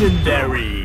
Legendary.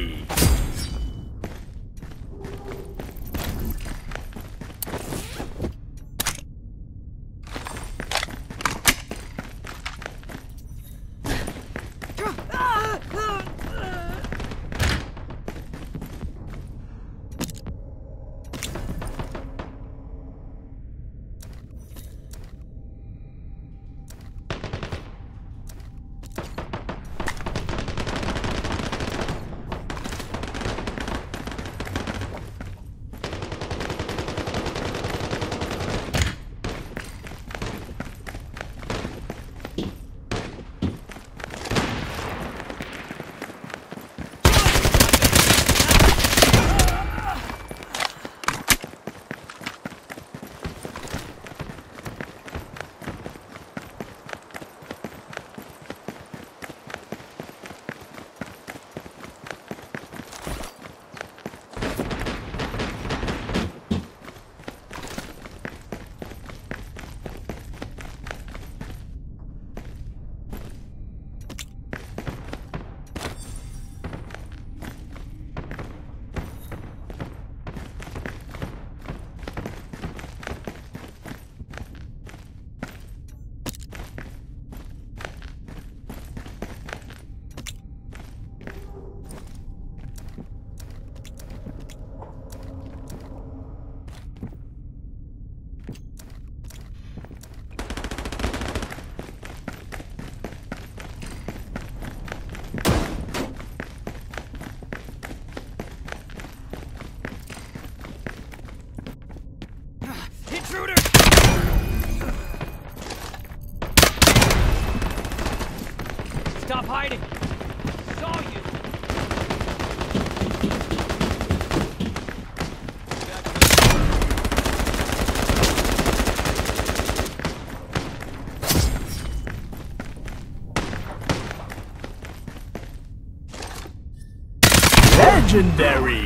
legendary.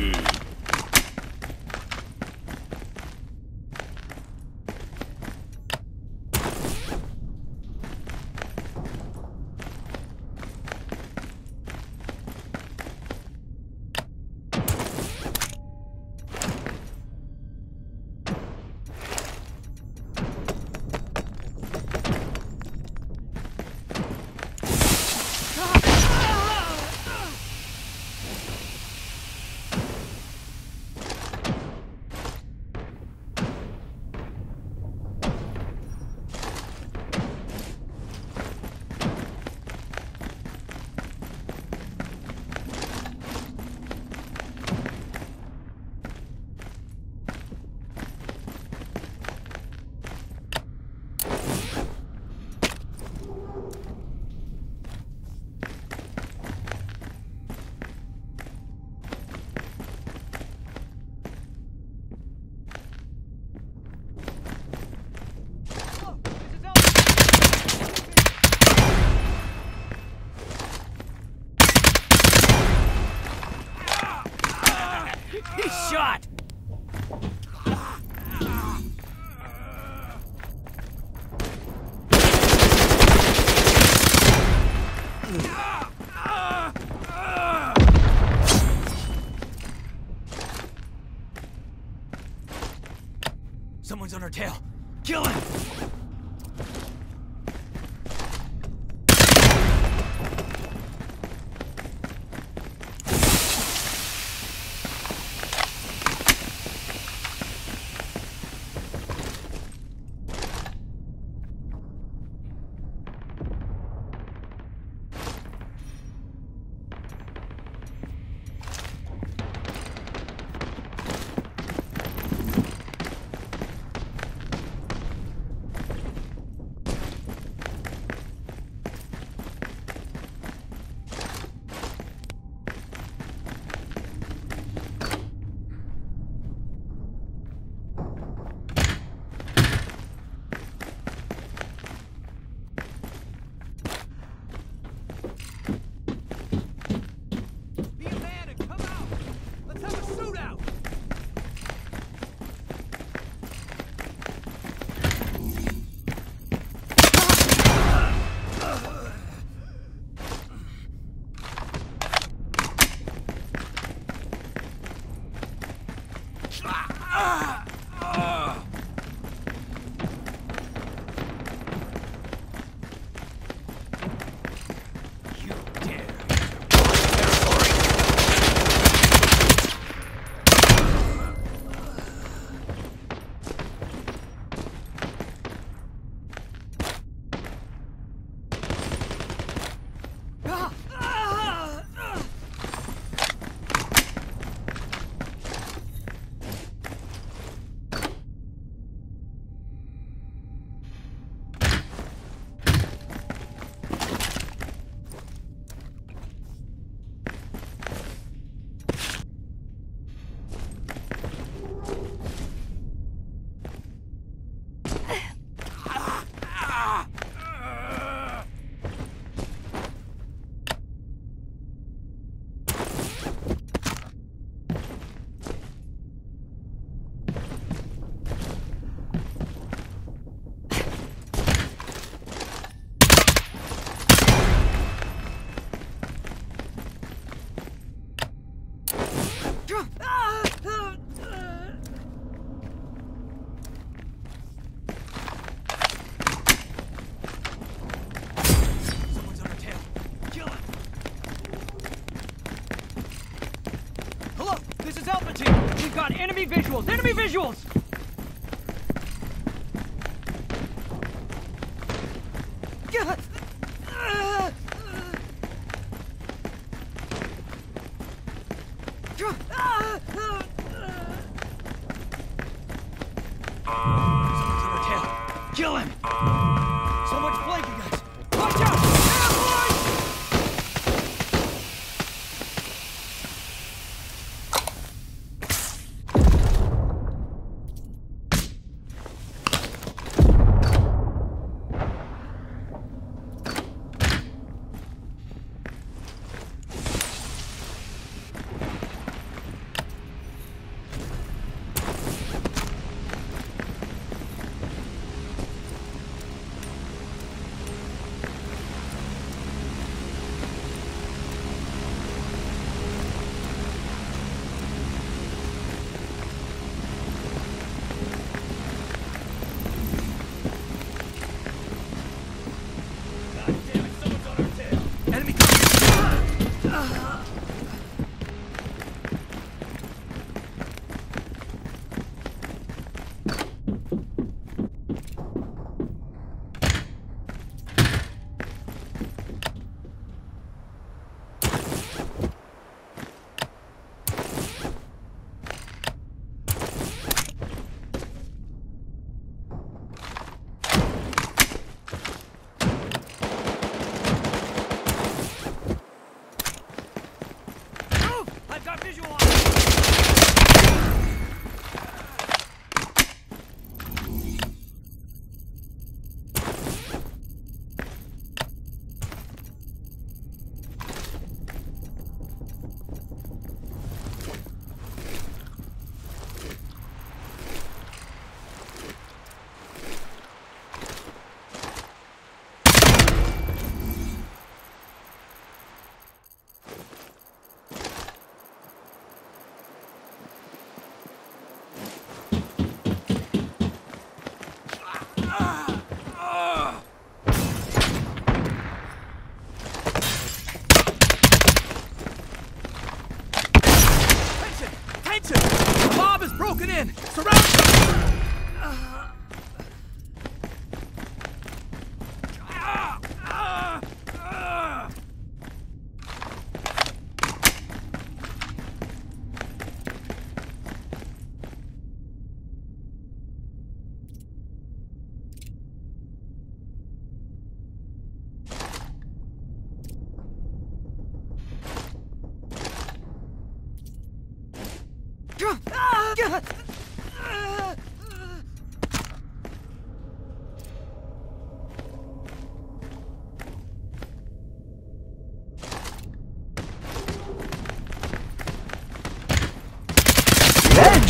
Someone's on her tail. Kill him! Enemy visuals! Enemy visuals!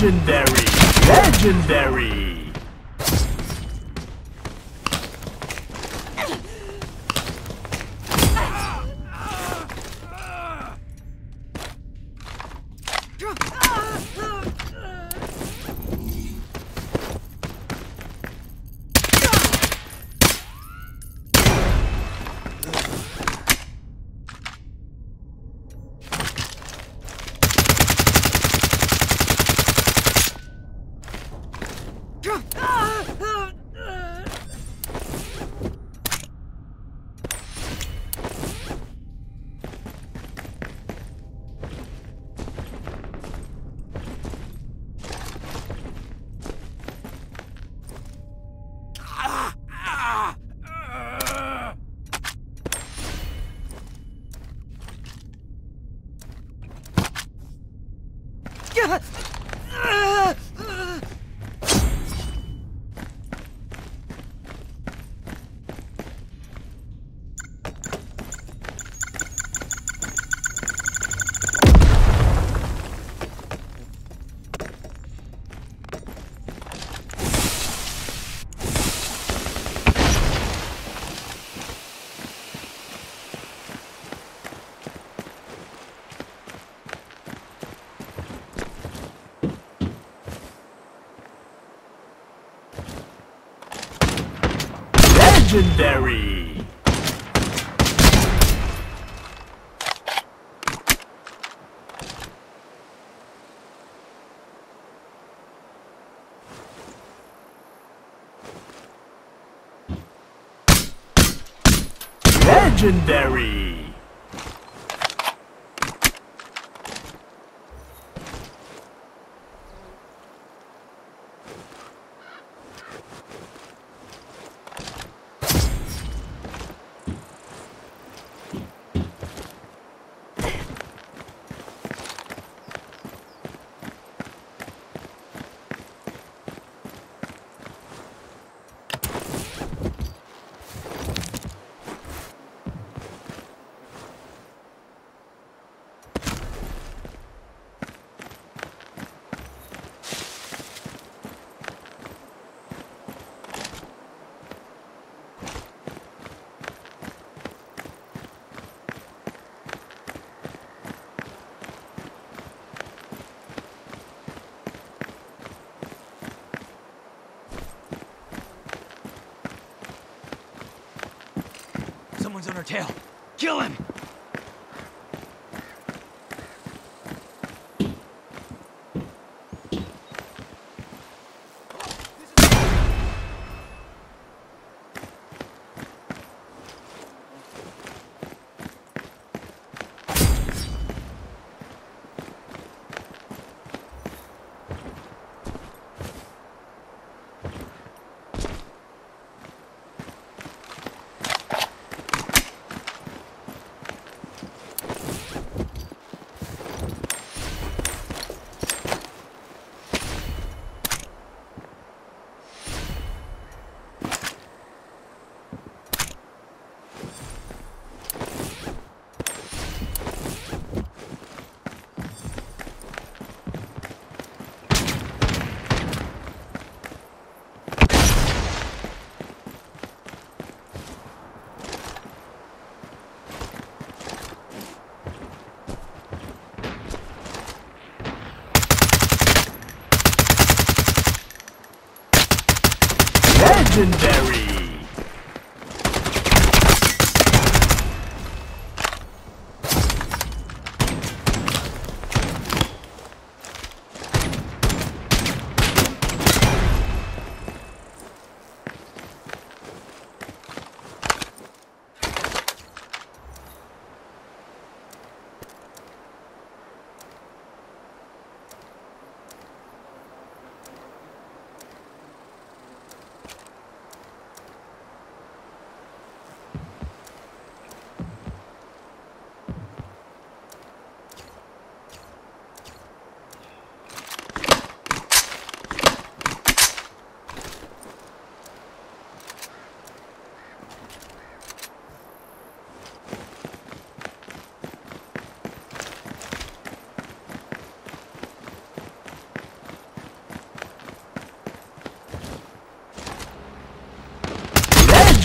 Legendary! Legendary! Legendary! Legendary!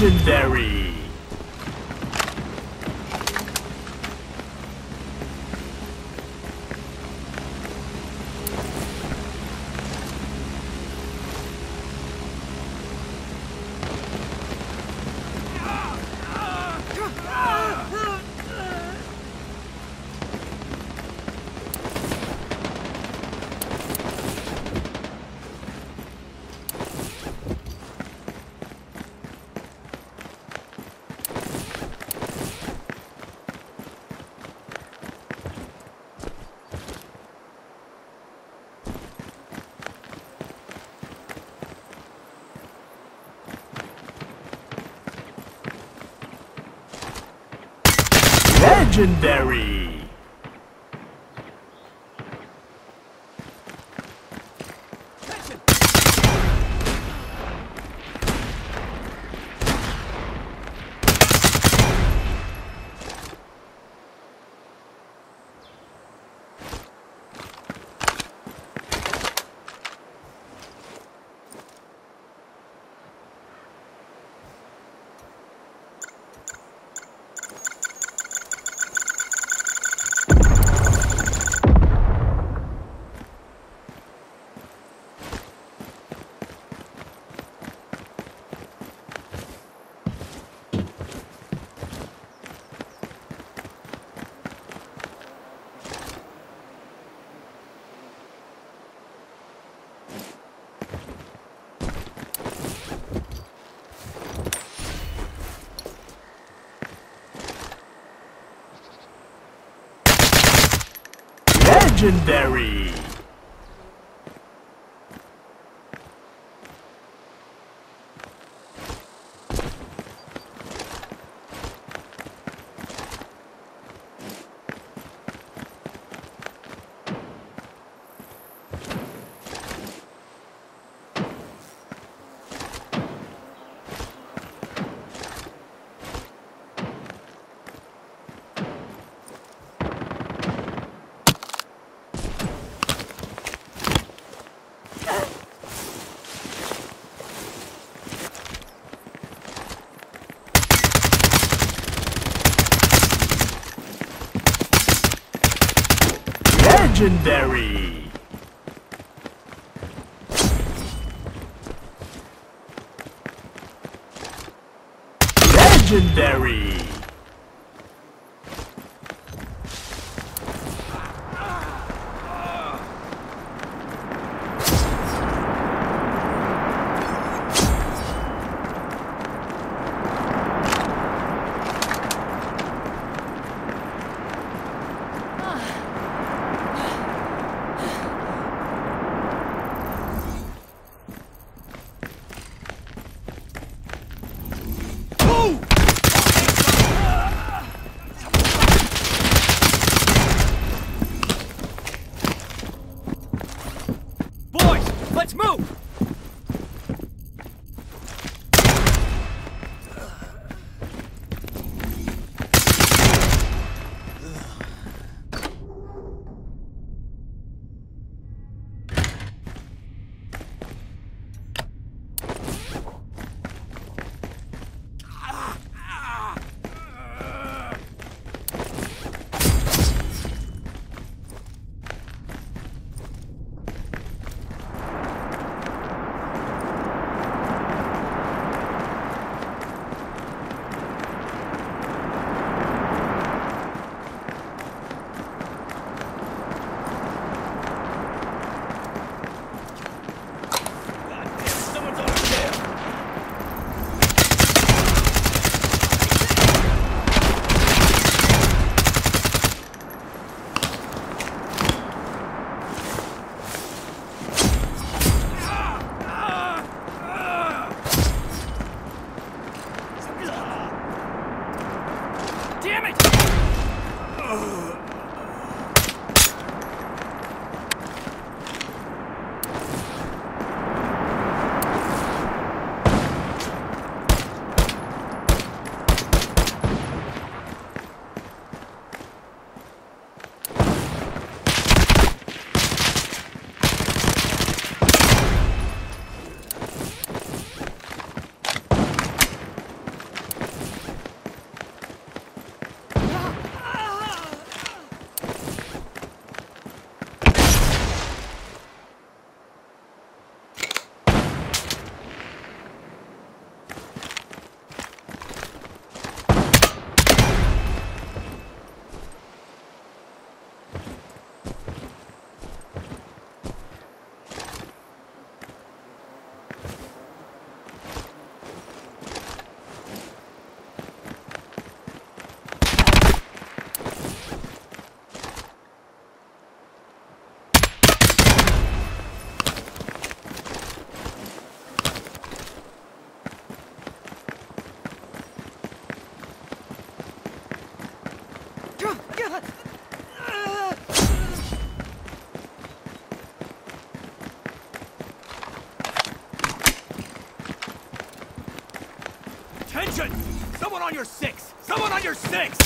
Legendary. Legendary. Legendary. Legendary. Legendary. Your six! Someone on your six!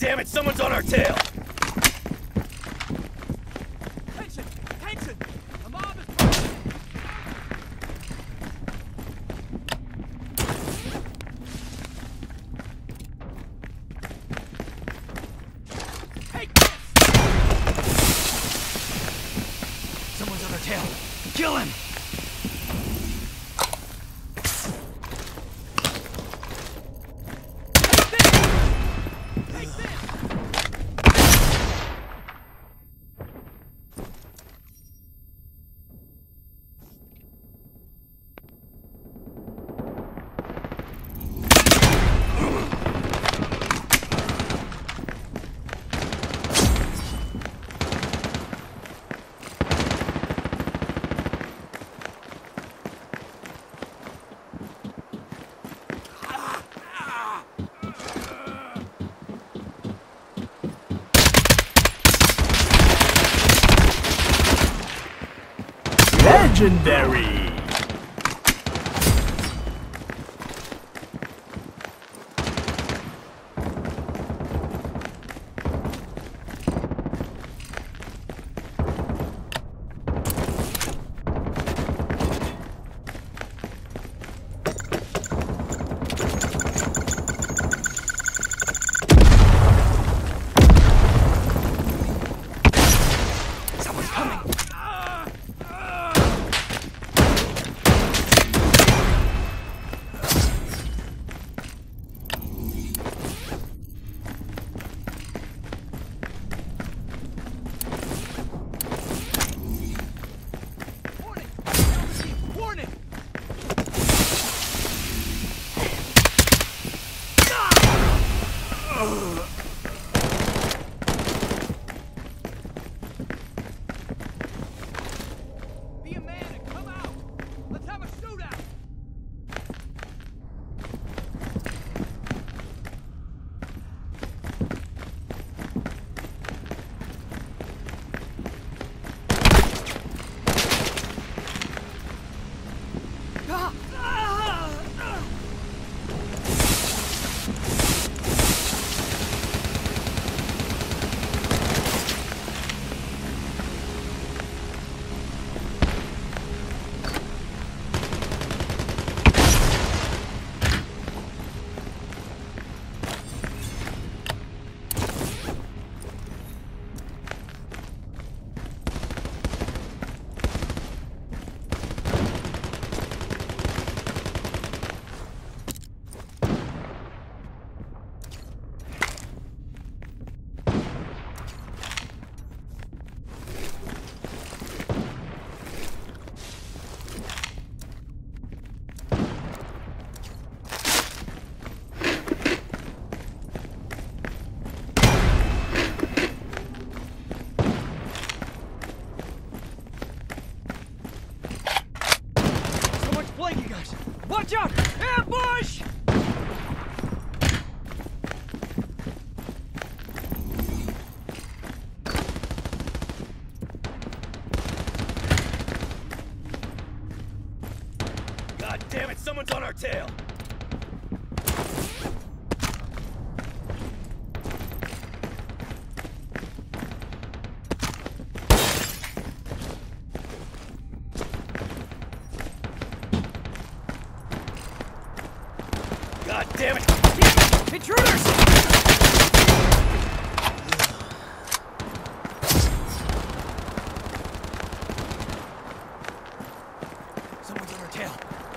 Damn it, someone's on our tail! Attention! Attention! The mob is coming! Take this! Someone's on our tail. Kill him! Take this! Legendary!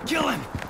Kill him!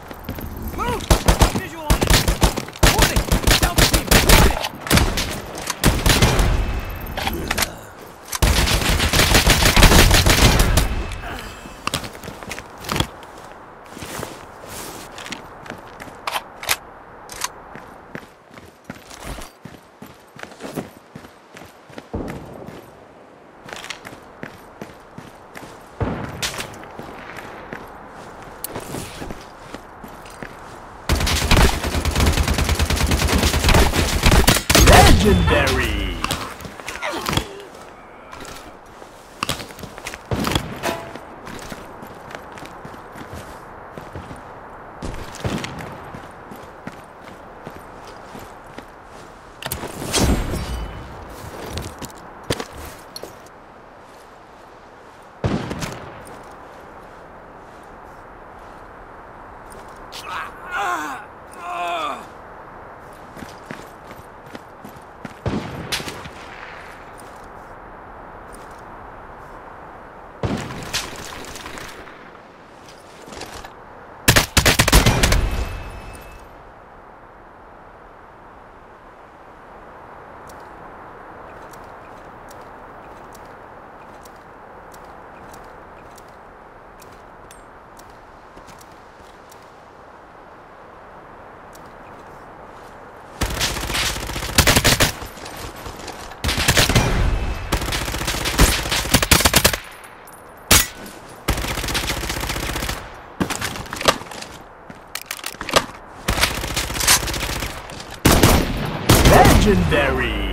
Legendary!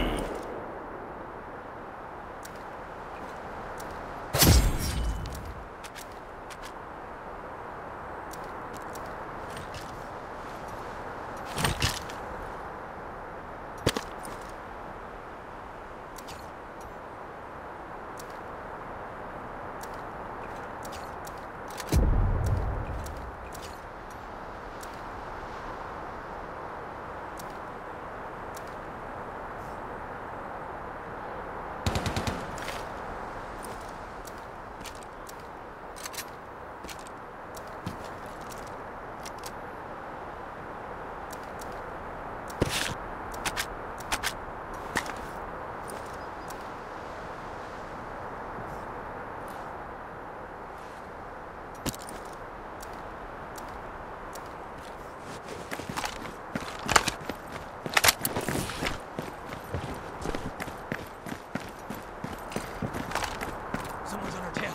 Someone's on our tail.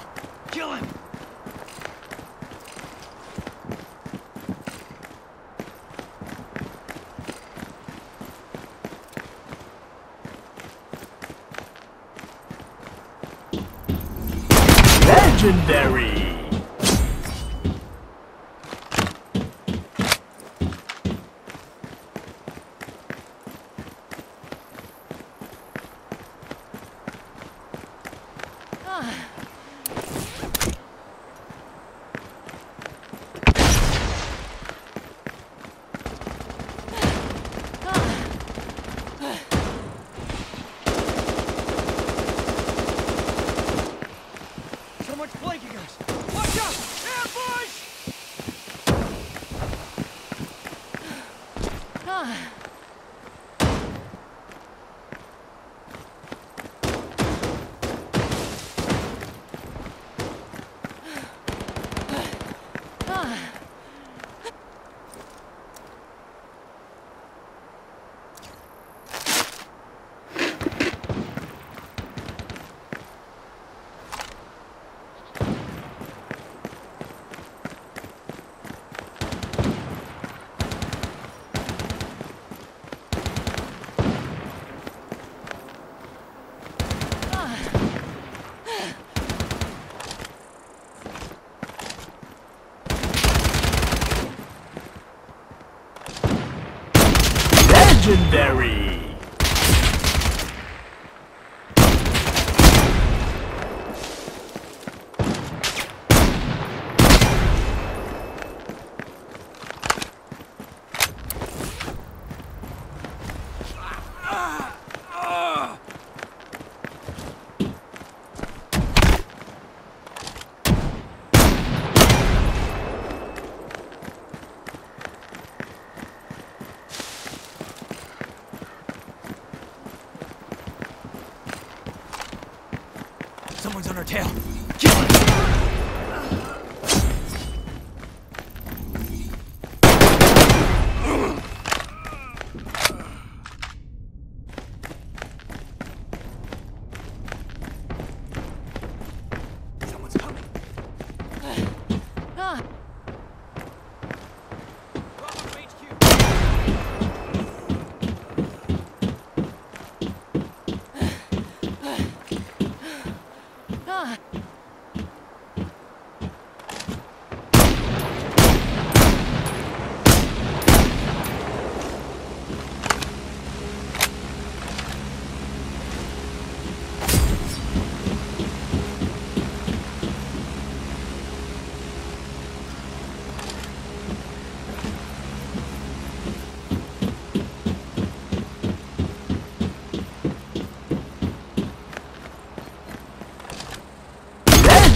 Kill him! Legendary!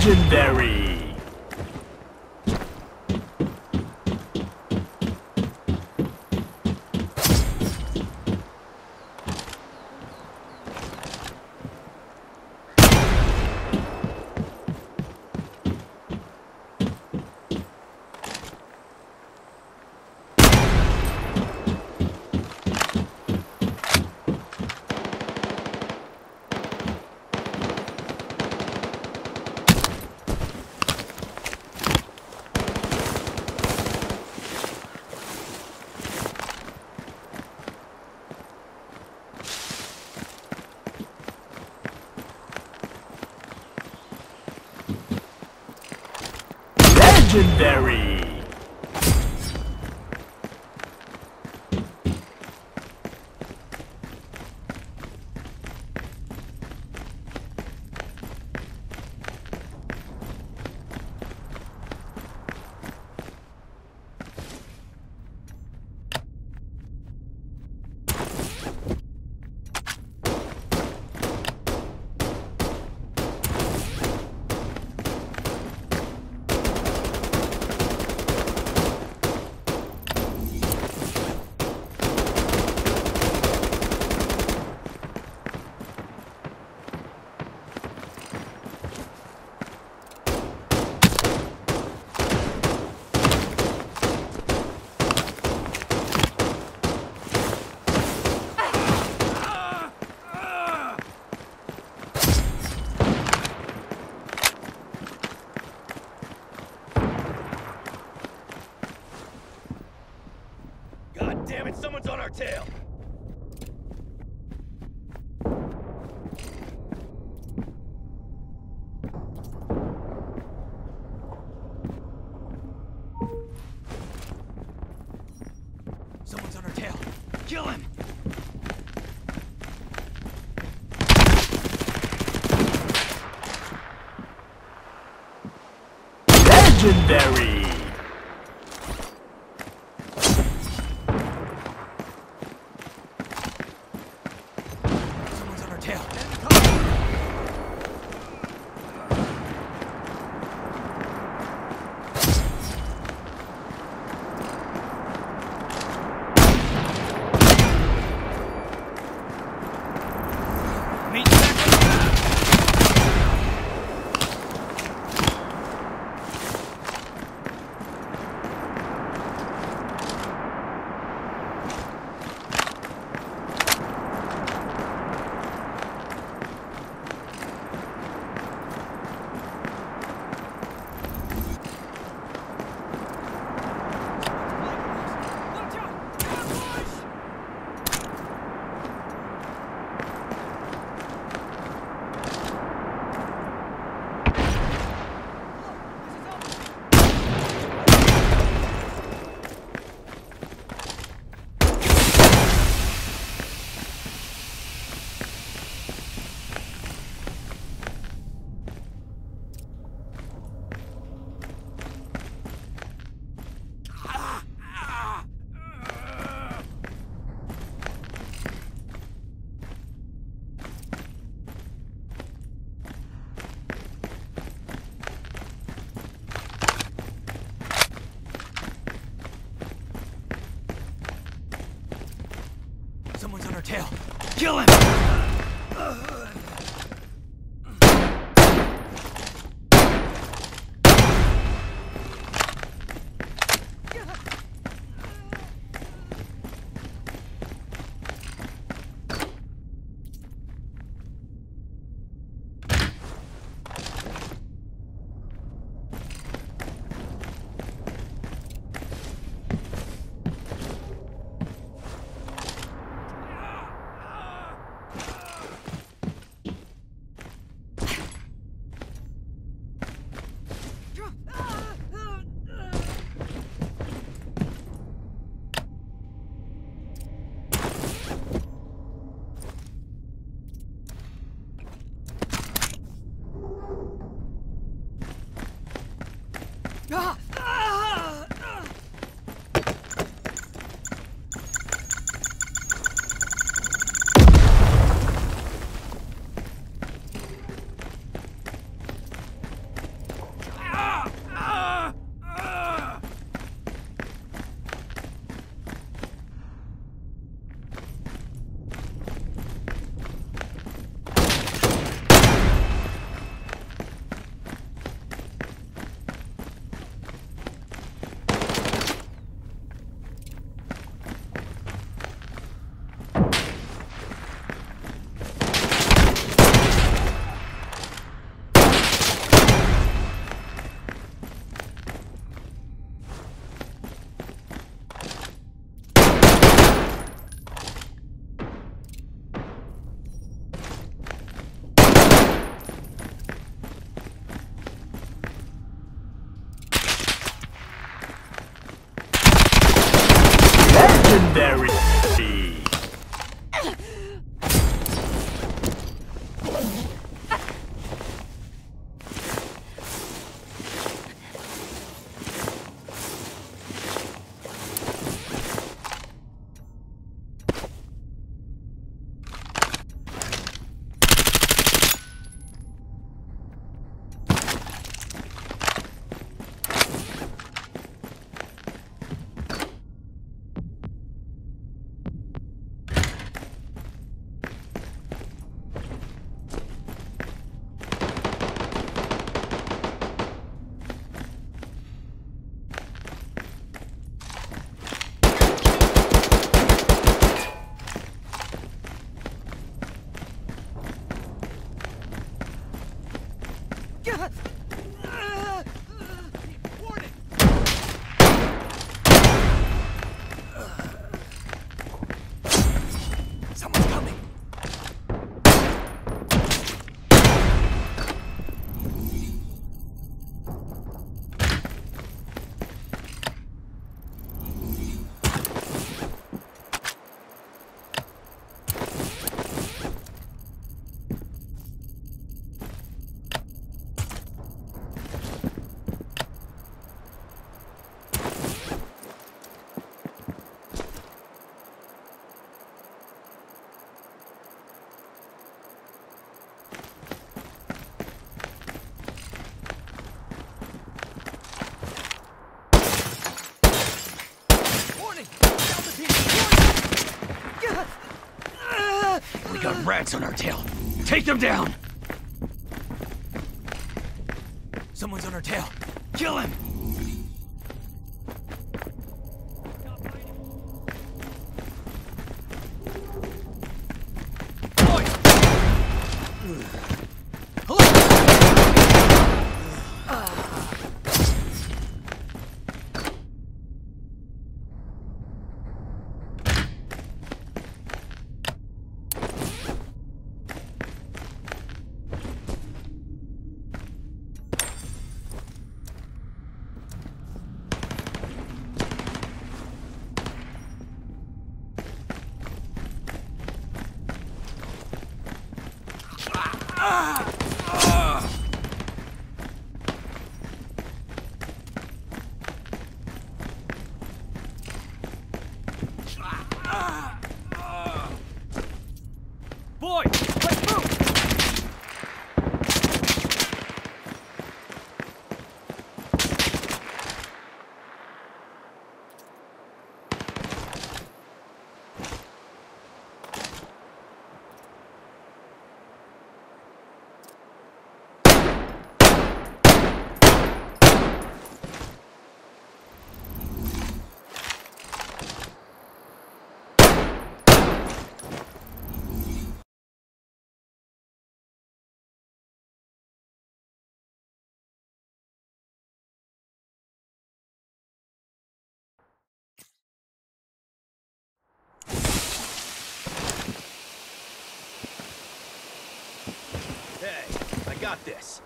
Legendary! Legendary! God damn it, someone's on our tail! Someone's on our tail. Kill him! Legendary! On our tail. Take them down! Someone's on our tail. Kill him! Boy! Hello! Boy, let's move! Hey, I got this.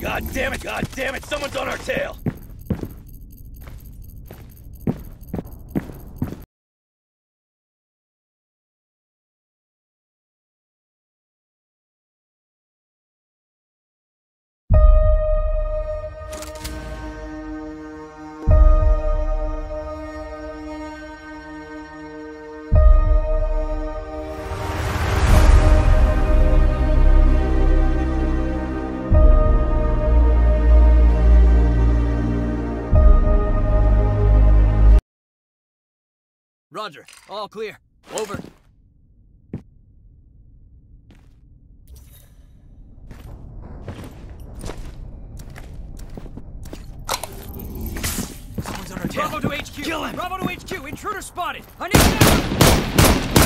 God damn it! God damn it! Someone's on our tail! Roger. All clear. Over. Someone's on our tail. Bravo to HQ. Kill him. Bravo to HQ. Intruder spotted. I need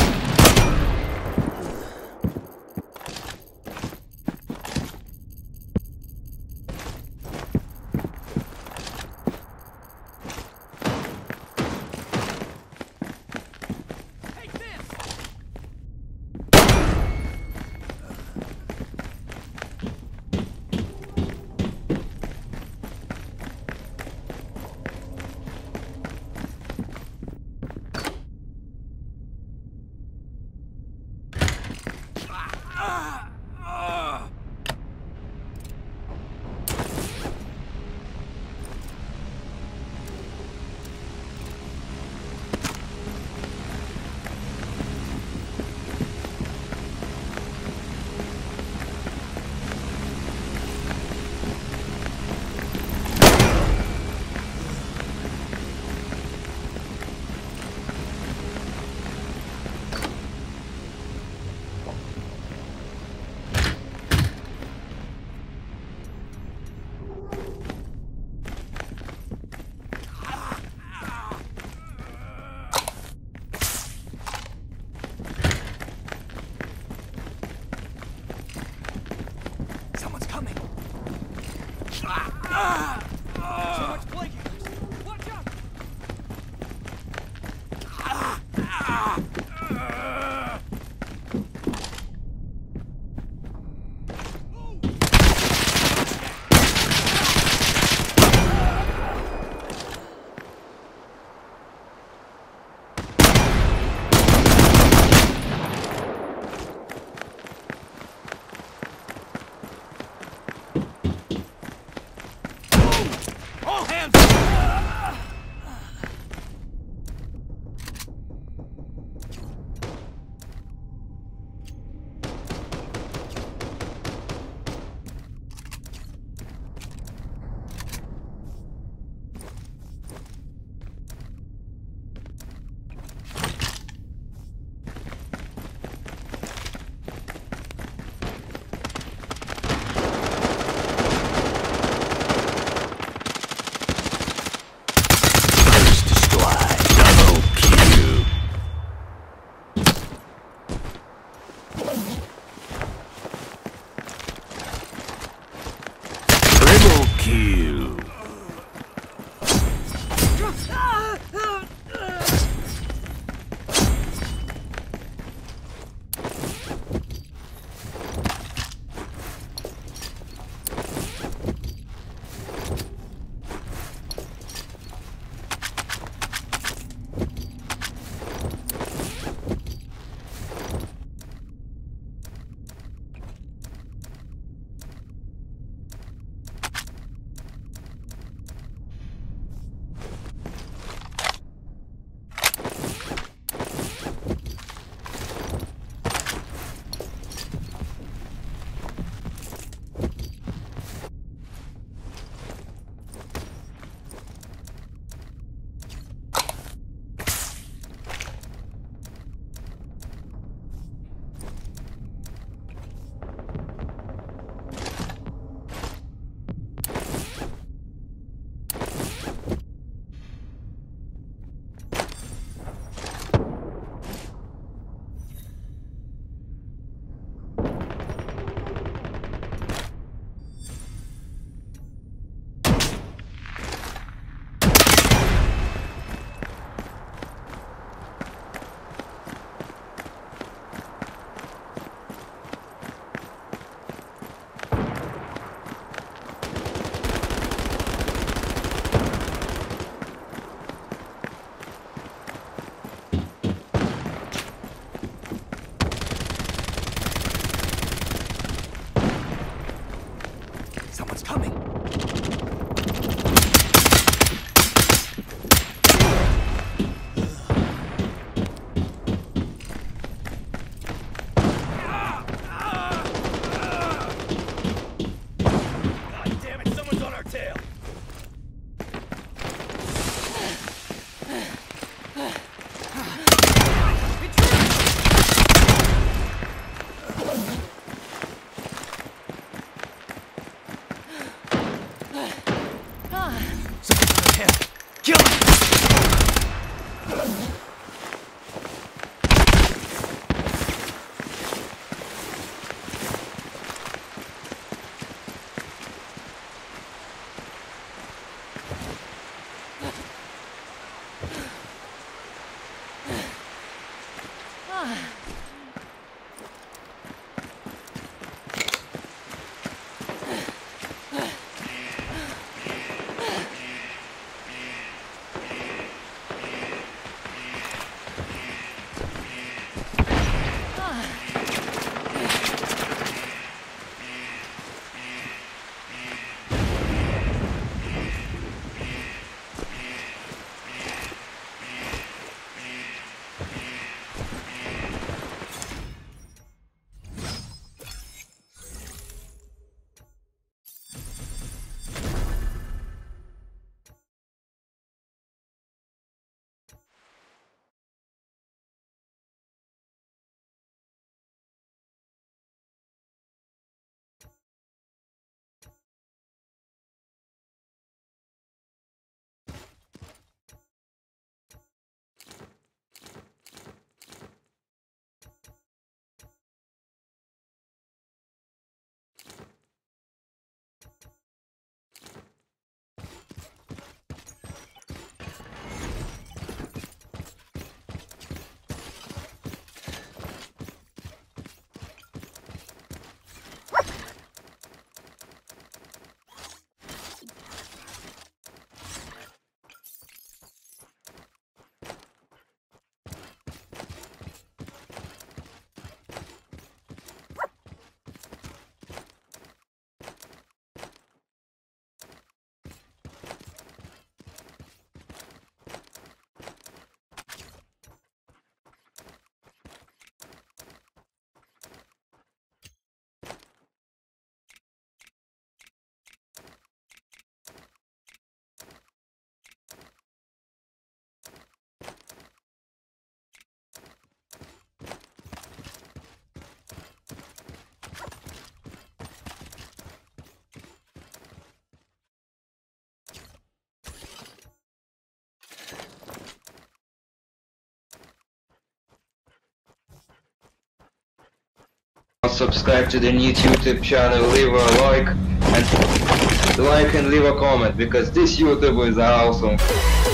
subscribe to the new YouTube channel, leave a like and like and leave a comment because this YouTuber is awesome.